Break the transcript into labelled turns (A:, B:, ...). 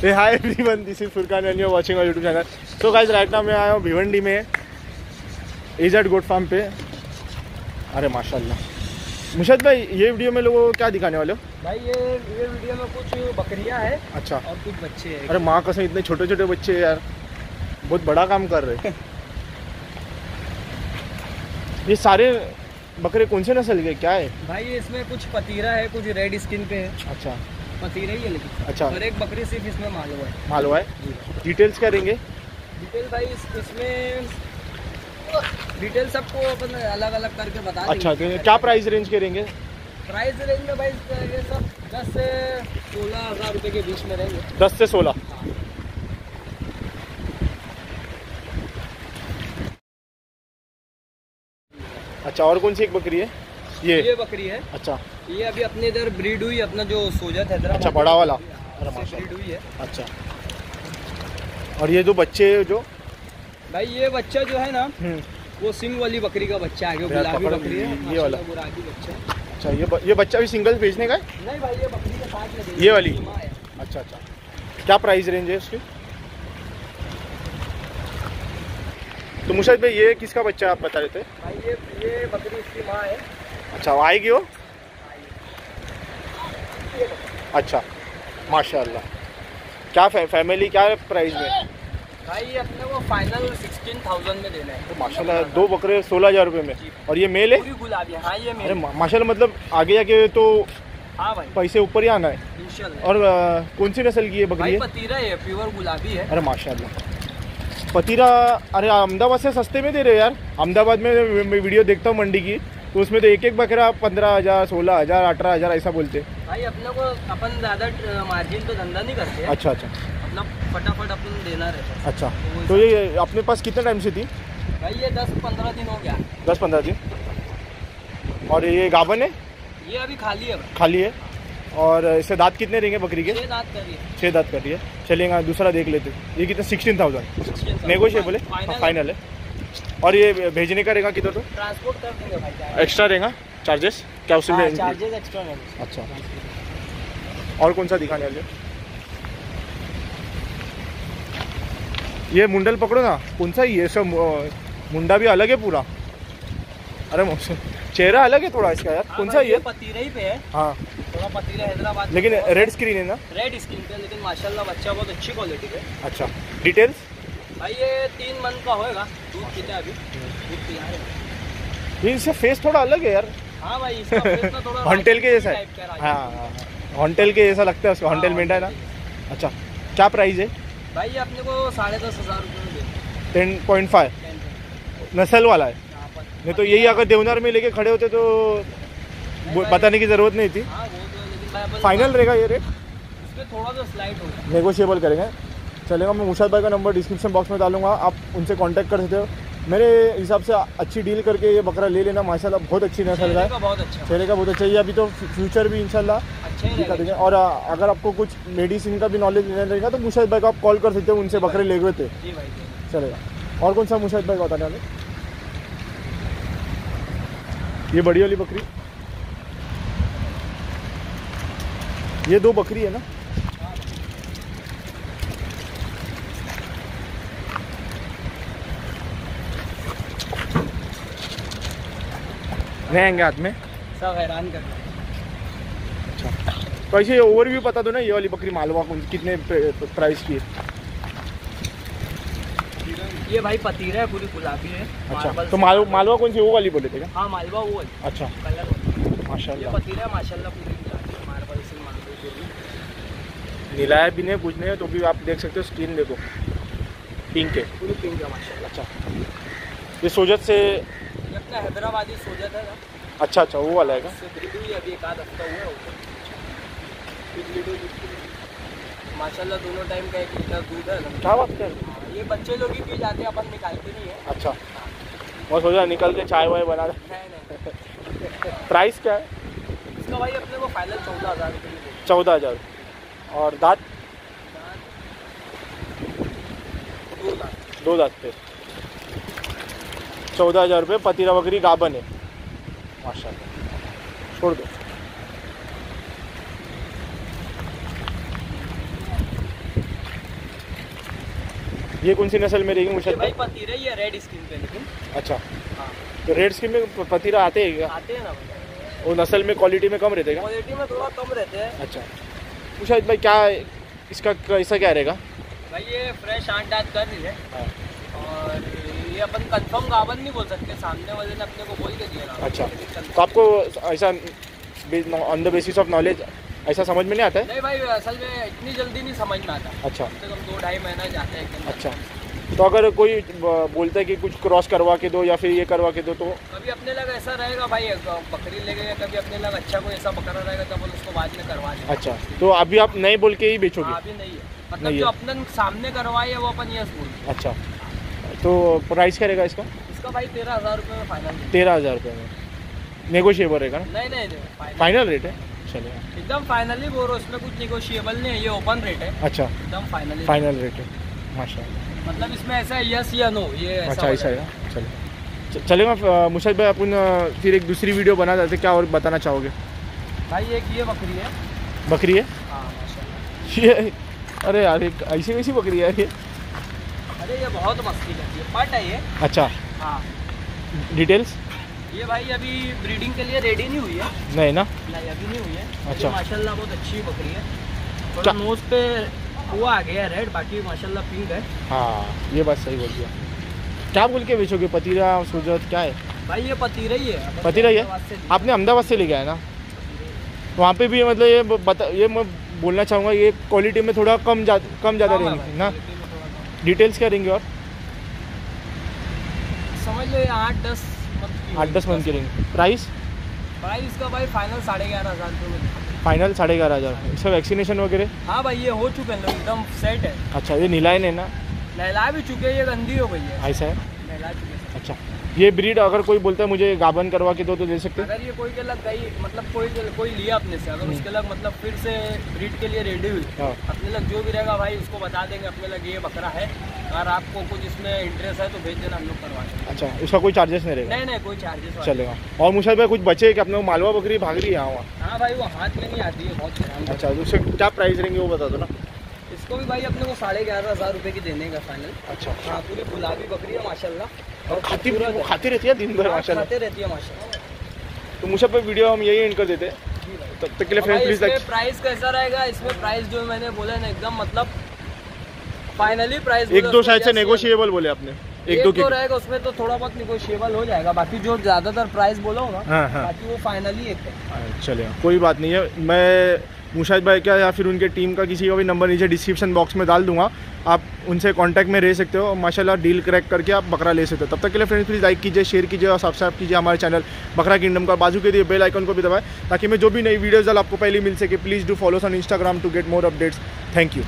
A: Hey, hi everyone, this is Furkan and you're watching our YouTube channel. So guys, right now मैं आया हूँ भिवंडी में aged goat farm पे। अरे माशाल्लाह। मुशद भाई ये वीडियो में लोगों को क्या दिखाने वाले हो?
B: भाई ये ये वीडियो में कुछ बकरियाँ हैं
A: अच्छा।
B: और कुछ बच्चे हैं।
A: अरे माँ कसम इतने छोटे छोटे बच्चे हैं यार। बहुत बड़ा काम कर रहे हैं। ये सारे बकरे कौन से नस्ल के क्या है?
B: भाई इसमें कुछ पतीरा है कुछ रेड स्किन पे है।
A: अच्छा।
B: पतीरा ही है लेकिन।
A: अच्छा।
B: और एक बकरी सिर्फ़ इसमें मालूम है।
A: मालूम है? डिटेल्स क्या देंगे?
B: डिटेल भाई इस, इसमें डिटेल सबको अपन अलग अलग करके बता
A: अच्छा तो क्या प्राइस रेंज के रहेंगे?
B: प्राइस रेंज में भाई ये सब दस से सोलह हज़ार रुपये के बीच में रहेंगे।
A: दस से सोलह। अच्छा और कौन सी एक बकरी है? ये।
B: ये बकरी है।
A: अच्छा।
B: ये अभी अपने इधर ब्रीड हुई अपना जो सोजत हैदराबाद
A: अच्छा, बड़ा वाला।
B: ब्रीड हुई है।
A: अच्छा। और ये जो बच्चे जो?
B: भाई ये बच्चा जो है ना
A: हम्म,
B: वो सिंग वाली बकरी का बच्चा है गुलाबी बकरी है
A: ये- वाला।
B: गुलाबी बच्चा है।
A: अच्छा ये ये बच्चा भी सिंगल बेचने का है?
B: नहीं भाई ये बकरी के साथ में
A: ये वाली? अच्छा अच्छा। क्या प्राइस रेंज है उसकी? तो मुशाद भाई ये किसका बच्चा है आप बता रहे थे
B: भाई ये ये बकरी इसकी माँ है।
A: अच्छा वो आएगी वो? अच्छा माशाल्लाह। क्या फै, फैमिली क्या है प्राइस में?
B: भाई अपने को फाइनल सिक्सटीन थाउज़ेंड में देना है।
A: तो माशाल्लाह दो बकरे सोलह हज़ार रुपये में। और ये मेल है?
B: गुलाबी हाँ। ये
A: अरे माशाल्लाह मतलब आगे जाके तो
B: हाँ भाई।
A: पैसे ऊपर ही आना है। और अ, कौन सी नस्ल की है बकरी है?
B: पतीरा है प्योर गुलाबी है।
A: अरे माशाल्लाह। पतीरा अरे अहमदाबाद से सस्ते में दे रहे हो यार। अहमदाबाद में वीडियो देखता हूँ मंडी की। तो उसमें तो एक एक बकरा पंद्रह हज़ार सोलह हज़ार अठारह हज़ार ऐसा बोलते। हैं
B: भाई अपने को अपन ज़्यादा मार्जिन पे धंधा नहीं करते।
A: अच्छा अच्छा।
B: अपना फटाफट अपन देना रहता
A: अच्छा। तो ये अपने पास कितने टाइम से थी?
B: भाई ये दस पंद्रह दिन हो गया।
A: दस पंद्रह दिन। और ये गाभन है?
B: ये अभी खाली है
A: खाली है। और इससे दांत कितने रहेंगे बकरी के?
B: छः दांत करिए
A: छः दांत कर चलेगा दूसरा देख लेते। ये कितना सिक्सटीन थाउज़ेंड नेगोशिएबल है?
B: फाइनल
A: है। और ये भेजने का रहेगा किधर तो?
B: ट्रांसपोर्ट कर देंगे भाई
A: एक्स्ट्रा रहेगा? चार्जेस क्या उसमें
B: चार्जेस एक्स्ट्रा रहेंगे।
A: अच्छा। और कौन सा दिखाने वाले? ये मुंडल पकड़ो ना। कौन सा ये सब मुंडा भी अलग है पूरा? अरे चेहरा अलग है थोड़ा इसका यार।
B: हाँ
A: कौन सा ये?
B: पतीरा ही पे है।
A: हाँ।
B: थोड़ा पतीरा हैदराबाद
A: लेकिन रेड स्क्रीन है ना?
B: रेड स्क्रीन पे लेकिन माशाल्लाह बच्चा बहुत अच्छी क्वालिटी है।
A: अच्छा। डिटेल्स
B: भाई ये तीन मंथ का होएगा। दूध पीता है अभी। दूध तैयार है।
A: इसका फेस थोड़ा अलग है यार।
B: हाँ भाई इसका ना थोड़ा
A: हॉन्टेल के जैसा है। हाँ। हाँ हाँ। हॉन्टेल के जैसा लगता है उसका। हॉन्टेल
B: हाँ,
A: मेंढा है ना? अच्छा क्या प्राइस है?
B: भाई ये अपने को साढ़े दस हज़ार रुपये में
A: टेन पॉइंट फाइव नस्ल वाला है। नहीं तो यही अगर देवनार में लेके खड़े होते तो बताने की ज़रूरत नहीं थी।
B: हाँ वो तो है,
A: फाइनल रहेगा ये रेट
B: थोड़ा सा स्लाइड हो जाए।
A: नेगोशिएबल करेंगे। चलेगा मैं मुशाद भाई का नंबर डिस्क्रिप्शन बॉक्स में डालूँगा आप उनसे कांटेक्ट कर सकते हो। मेरे हिसाब से अच्छी डील करके ये बकरा ले लेना माशाल्लाह बहुत अच्छी नस्ल का
B: चेहरे
A: है
B: का बहुत अच्छा।
A: चेहरे का बहुत अच्छा है ये अभी तो फ्यूचर भी इंशाल्लाह।
B: अच्छा ही
A: और अगर आपको कुछ मेडिसिन का भी नॉलेज लेना रहेगा तो मुशाद भाई को आप कॉल कर सकते हो उनसे बकरे ले हुए थे। चलेगा। और कौन सा मुशाद भाई का बताने वाले ये बड़ी वाली बकरी। ये दो बकरी है ना? आएँगे हाथ में।
B: सब हैरान कर हैं।
A: तो ऐसे ओवरव्यू बता दो ना ये वाली बकरी मालवा कौन कितने प्राइस की है?
B: ये भाई पतीरा है पूरी गुलाबी है।
A: अच्छा। तो माल मालवा कौन सी वो वाली बोले थे क्या?
B: हाँ मालवा वो है।
A: अच्छा।
B: कलर वाला। ये पतीरा माशाल्लाह पूरी गुलाबी है मार्बल से मार्बल पूरी।
A: नीलाया भी नहीं कुछ नहीं तो भी आप देख सकते हो स्किन देखो। पिंक है।
B: पूरी पिंक है माशाल्लाह।
A: अच्छा। ये सोजत से
B: अपना हैदराबादी सोजत है ना?
A: अच्छा अच्छा वो वाला है क्या?
B: अभी एक आध हफ़्ता हुआ है। माशाल्लाह दोनों टाइम का एक लीटर दूध है
A: क्या बात कर
B: हाँ, ये बच्चे लोग ही पी जाते हैं अपन निकालते नहीं है।
A: अच्छा। मैं सोचा निकल के चाय वाय बना प्राइस क्या है?
B: इसका भाई अपने को फाइनल चौदह हज़ार
A: चौदह हज़ार। और दाँत?
B: दो लाख
A: दो दाँत पे। चौदह हज़ार रुपये पतीरा बकरी गाबन है। माशाल्लाह। छोड़ दो। ये कौन सी नस्ल में रहेगी
B: ये
A: मुर्शद
B: भाई पतीरा ही है रेड स्किन पे लेकिन।
A: अच्छा।
B: हाँ।
A: तो रेड स्किन में पतीरा आते हैं क्या?
B: आते हैं ना
A: वो नस्ल में क्वालिटी में कम रहते हैं
B: क्वालिटी में थोड़ा कम रहते हैं।
A: अच्छा। मुर्शद भाई क्या इसका कैसा क्या रहेगा?
B: भाई ये फ्रेश आठ दांत कर रही है।
A: हाँ,
B: ये अपन कंफर्म गावन नहीं बोल सकते। सामने वाले ने अपने को बोल के दिया ना
A: अच्छा। तो आपको ऐसा on the basis of knowledge ऐसा समझ में नहीं आता है?
B: नहीं भाई असल में इतनी जल्दी नहीं समझ में आता।
A: अच्छा।
B: कम से कम दो ढाई महीना जाते हैं
A: अच्छा। तो अगर कोई बोलता है कि कुछ क्रॉस करवा के दो या फिर ये करवा के दो तो
B: कभी अपने लग ऐसा रहेगा भाई बकरी ले गए कभी अपने लग अच्छा कोई ऐसा बकरा रहेगा तो अपन उसको बाद में करवा देंगे।
A: अच्छा। तो अभी आप नहीं बोल के ही बेचोगे?
B: अभी नहीं है। मतलब जो। अपने सामने करवाए वो अपन बोल
A: अच्छा। तो प्राइस क्या रहेगा इसका?
B: इसका भाई तेरह हज़ार रुपये में फाइनल
A: तेरह हज़ार रुपये में। नेगोशिएबल रहेगा ना?
B: नहीं नहीं फाइनल
A: रेट है? चलिए।
B: एकदम फाइनली बोल रहा इसमें कुछ निगोशिएबल नहीं है ये ओपन रेट है।
A: अच्छा।
B: एकदम फाइनली
A: फाइनल रेट है। माशा
B: मतलब इसमें ऐसा है यस या नो ये
A: अच्छा ऐसा है
B: जाएगा।
A: ना? चलिए। च- चलेगा मुशाद भाई अपन फिर एक दूसरी वीडियो बना देते क्या और बताना चाहोगे?
B: भाई एक ये बकरी है।
A: बकरी है?
B: हाँ
A: ये अरे यार एक ऐसी कैसी बकरी है ये
B: अरे ये बहुत मस्ती करती है। पट है ये।
A: अच्छा।
B: हाँ।
A: डिटेल्स
B: ये भाई अभी ब्रीडिंग के लिए रेडी नहीं हुई है।
A: नहीं ना?
B: नहीं अभी नहीं हुई है।
A: अच्छा।
B: माशाल्लाह बहुत अच्छी बकरी है। थोड़ा नोज़ पे वो आ गया है रेड बाकी माशाल्लाह पिंक है।
A: हाँ ये बात सही बोल दिया। क्या बोल के बेचोगे? पतीरा सूरत क्या है?
B: भाई ये पतीरा ही है।
A: पतीरा ही है? आपने अहमदाबाद से ले गया है ना? वहाँ पे भी मतलब ये बता ये मैं बोलना चाहूँगा ये क्वालिटी में थोड़ा कम जा कम ज़्यादा
B: है
A: रहेंगे ना
B: क्वालिटी में थोड़ा कम।
A: डिटेल्स क्या रहेंगे और?
B: समझ लो ये आठ दस मंथ
A: आठ दस मंथ के रहेंगे प्राइस
B: प्राइस का भाई फाइनल साढ़े ग्यारह हज़ार रुपये
A: फाइनल साढ़े ग्यारह हज़ार। इसका वैक्सीनेशन वगैरह?
B: हाँ भाई ये हो चुके हैं एकदम सेट है।
A: अच्छा ये नीलाए है ना?
B: नहला भी चुके हैं ये गंदी हो गई है।
A: ऐसा हैं अच्छा। ये ब्रीड अगर कोई बोलता है मुझे गाबन करवा के दो तो दे सकते हैं?
B: अगर ये कोई के लग गई मतलब कोई कोई लिया अपने से अगर उसके लग मतलब फिर से ब्रीड के लिए रेडी हुई
A: हाँ।
B: अपने लग जो भी रहेगा भाई उसको बता देंगे अपने लग ये बकरा है। अगर आपको कुछ इसमें इंटरेस्ट है तो भेज देना हम लोग करवा
A: अच्छा उसका कोई चार्जेस नहीं रहेगा?
B: नहीं नहीं कोई चार्जेस
A: चलेगा। और मुशाद भाई कुछ बचे कि अपने मालवा बकरी भाग रही है यहाँ वहाँ?
B: हाँ भाई वो हाथ में नहीं आती है बहुत
A: अच्छा तो उससे क्या प्राइस रहेंगे वो बता दो ना।
B: इसको भी भाई अपने को साढ़े ग्यारह हज़ार रुपये की देने का फाइनल
A: अच्छा।
B: हाँ पूरी गुलाबी बकरी है माशाल्लाह।
A: और खाती वो
B: है।
A: खाती रहती है दिन भर
B: हाँ,
A: माशाल्लाह।
B: खाते रहती है माशाल्लाह।
A: तो मुशाद भाई वीडियो हम यही एंड कर देते हैं। तब तक के लिए
B: और
A: फ्रेंड्स प्लीज़
B: इसमें प्राइस कैसा रहेगा? इसमें प्राइस जो मैंने बोला ना एकदम मतलब फाइनली प्राइस
A: एक दो शायद से नेगोशिएबल बोले आपने। एक दो
B: एक
A: के
B: दो रहेगा उसमें तो थोड़ा बहुत निगोशिएबल हो जाएगा। बाकी जो ज़्यादातर प्राइस बोला हो ना
A: हाँ हाँ।
B: बाकी वो फाइनली एक है
A: चलिए कोई बात नहीं है। मैं मुशाहिद भाई का या फिर उनके टीम का किसी का भी नंबर नीचे डिस्क्रिप्शन बॉक्स में डाल दूँगा। आप उनसे कांटेक्ट में रह सकते हो। और माशाल्लाह डील क्रैक करके आप बकरा ले सकते हो। तब तक के लिए फ्रेंड्स प्लीज़ लाइक कीजिए शेयर कीजिए और सब्सक्राइब कीजिए हमारे चैनल बकरा किंगडम का। बाजू के दिए बेल आइकन को भी दबाएँ ताकि मैं जो भी नई वीडियोज़ डाल आपको पहले मिल सके। Please do follow on Instagram to get more updates thank you